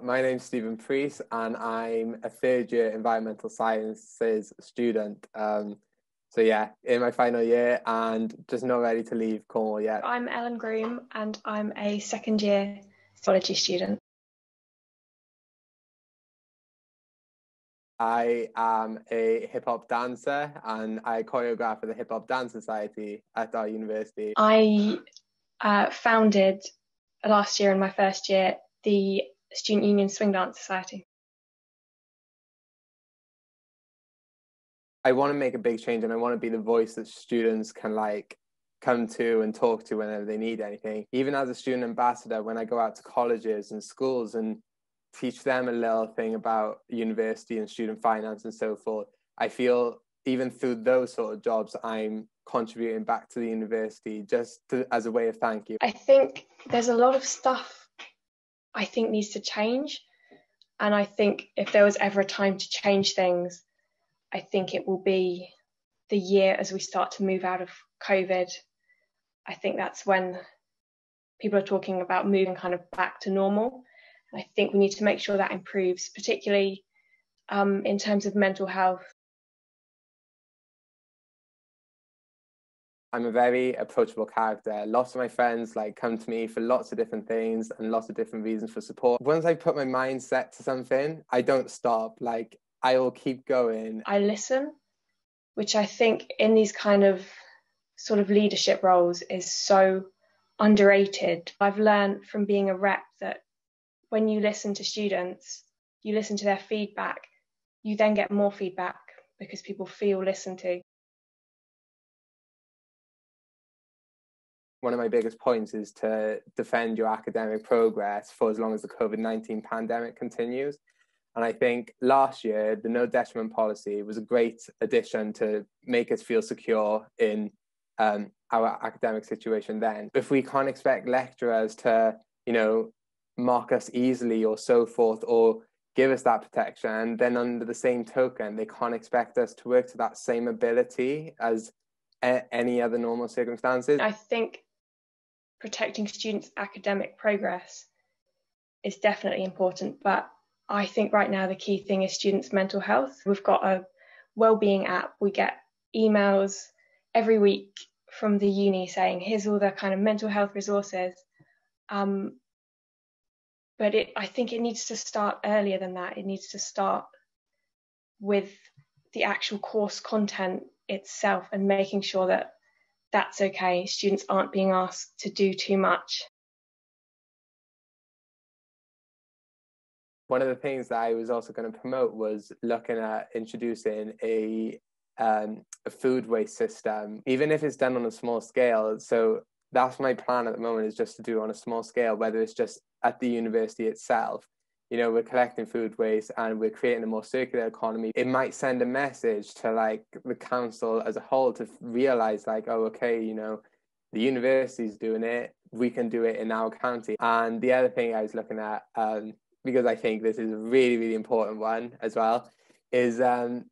My name's Stephen Priest, and I'm a third year environmental sciences student. Um, so, yeah, in my final year and just not ready to leave Cornwall yet. I'm Ellen Groom, and I'm a second year zoology student. I am a hip hop dancer and I choreograph for the Hip Hop Dance Society at our university. I uh, founded last year in my first year the Student Union Swing Dance Society. I want to make a big change and I want to be the voice that students can like come to and talk to whenever they need anything. Even as a student ambassador, when I go out to colleges and schools and teach them a little thing about university and student finance and so forth, I feel even through those sort of jobs, I'm contributing back to the university just to, as a way of thank you. I think there's a lot of stuff I think needs to change. And I think if there was ever a time to change things, I think it will be the year as we start to move out of COVID. I think that's when people are talking about moving kind of back to normal. I think we need to make sure that improves, particularly um, in terms of mental health I'm a very approachable character. Lots of my friends like come to me for lots of different things and lots of different reasons for support. Once I put my mindset to something, I don't stop. Like I will keep going. I listen, which I think in these kind of sort of leadership roles is so underrated. I've learned from being a rep that when you listen to students, you listen to their feedback, you then get more feedback because people feel listened to. One of my biggest points is to defend your academic progress for as long as the COVID 19 pandemic continues. And I think last year, the no detriment policy was a great addition to make us feel secure in um, our academic situation then. If we can't expect lecturers to, you know, mock us easily or so forth, or give us that protection, then under the same token, they can't expect us to work to that same ability as a- any other normal circumstances. I think protecting students' academic progress is definitely important. But I think right now the key thing is students' mental health. We've got a well-being app. We get emails every week from the uni saying, "Here's all the kind of mental health resources." Um, but it, I think it needs to start earlier than that. It needs to start with the actual course content itself and making sure that that's okay. Students aren't being asked to do too much. One of the things that I was also going to promote was looking at introducing a um, a food waste system, even if it's done on a small scale. So that's my plan at the moment is just to do it on a small scale, whether it's just at the university itself you know we're collecting food waste and we're creating a more circular economy it might send a message to like the council as a whole to realize like oh okay you know the university's doing it we can do it in our county and the other thing i was looking at um, because i think this is a really really important one as well is um,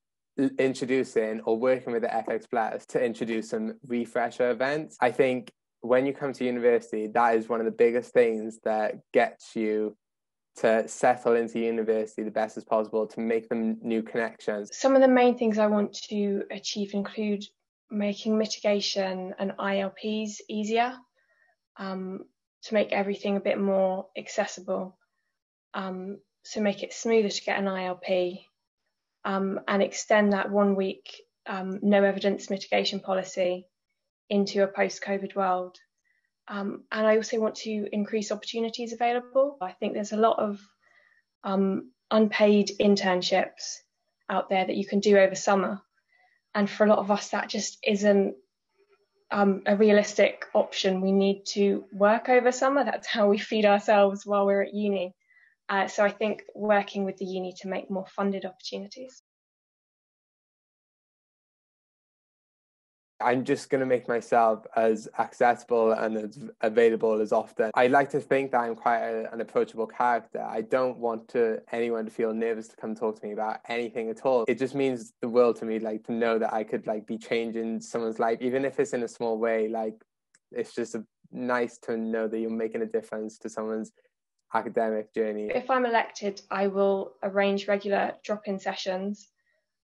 introducing or working with the FX Plus to introduce some refresher events. I think when you come to university, that is one of the biggest things that gets you to settle into university the best as possible to make them new connections? Some of the main things I want to achieve include making mitigation and ILPs easier, um, to make everything a bit more accessible, um, so make it smoother to get an ILP, um, and extend that one week um, no evidence mitigation policy into a post COVID world. Um, and I also want to increase opportunities available. I think there's a lot of um, unpaid internships out there that you can do over summer. And for a lot of us, that just isn't um, a realistic option. We need to work over summer. That's how we feed ourselves while we're at uni. Uh, so I think working with the uni to make more funded opportunities. I'm just going to make myself as accessible and as available as often. I like to think that I'm quite a, an approachable character. I don't want to anyone to feel nervous to come talk to me about anything at all. It just means the world to me, like to know that I could like be changing someone's life, even if it's in a small way. Like it's just a, nice to know that you're making a difference to someone's academic journey? If I'm elected, I will arrange regular drop in sessions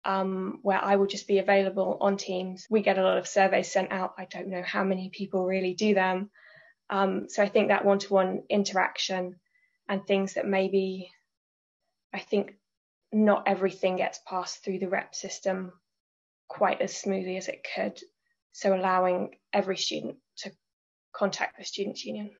um, where I will just be available on Teams. We get a lot of surveys sent out. I don't know how many people really do them. Um, so I think that one to one interaction and things that maybe I think not everything gets passed through the rep system quite as smoothly as it could. So allowing every student to contact the students union.